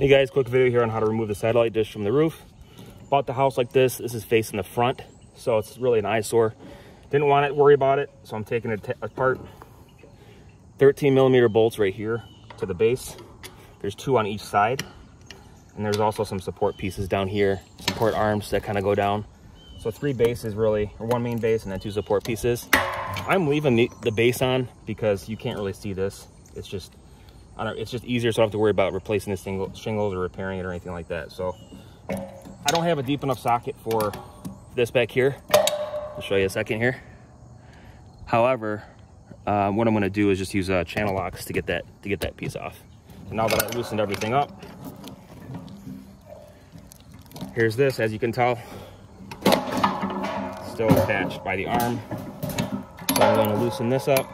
Hey guys, quick video here on how to remove the satellite dish from the roof. Bought the house like this. This is facing the front, so it's really an eyesore. Didn't want to worry about it, so I'm taking it apart. 13 millimeter bolts right here to the base. There's two on each side. And there's also some support pieces down here, support arms that kind of go down. So three bases really, or one main base and then two support pieces. I'm leaving the, the base on because you can't really see this. It's just it's just easier so I don't have to worry about replacing the shingles or repairing it or anything like that. So I don't have a deep enough socket for this back here. I'll show you a second here. However, uh, what I'm gonna do is just use uh, channel locks to get that to get that piece off. Now that I loosened everything up, here's this, as you can tell, still attached by the arm. So I'm gonna loosen this up.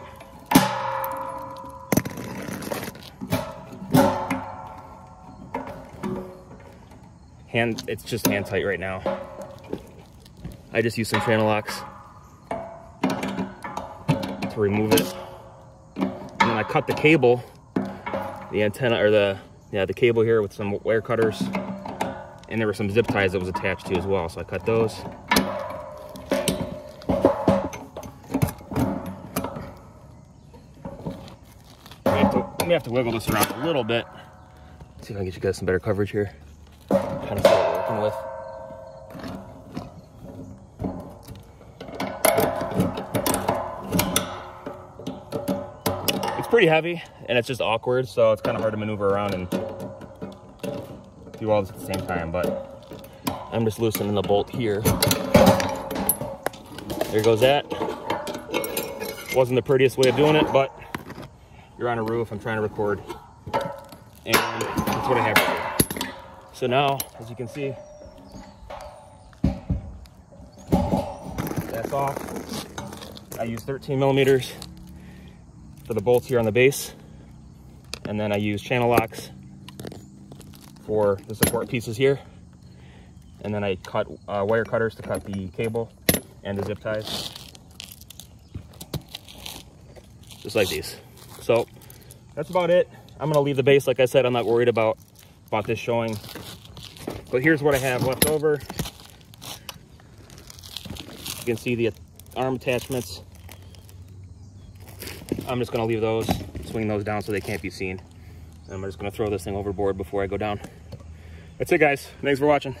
Hand it's just hand tight right now. I just use some channel locks to remove it. And then i cut the cable the antenna or the yeah the cable here with some wire cutters. And there were some zip ties that was attached to as well so i cut those. I'm have to wiggle this around a little bit. See if I can get you guys some better coverage here kind of we're working with. It's pretty heavy and it's just awkward, so it's kind of hard to maneuver around and do all this at the same time, but I'm just loosening the bolt here. There goes that. Wasn't the prettiest way of doing it, but you're on a roof, I'm trying to record, and that's what I have so now, as you can see, that's off. I use 13 millimeters for the bolts here on the base. And then I use channel locks for the support pieces here. And then I cut uh, wire cutters to cut the cable and the zip ties. Just like these. So that's about it. I'm gonna leave the base, like I said, I'm not worried about, about this showing but here's what I have left over. You can see the arm attachments. I'm just gonna leave those, swing those down so they can't be seen. And I'm just gonna throw this thing overboard before I go down. That's it guys, thanks for watching.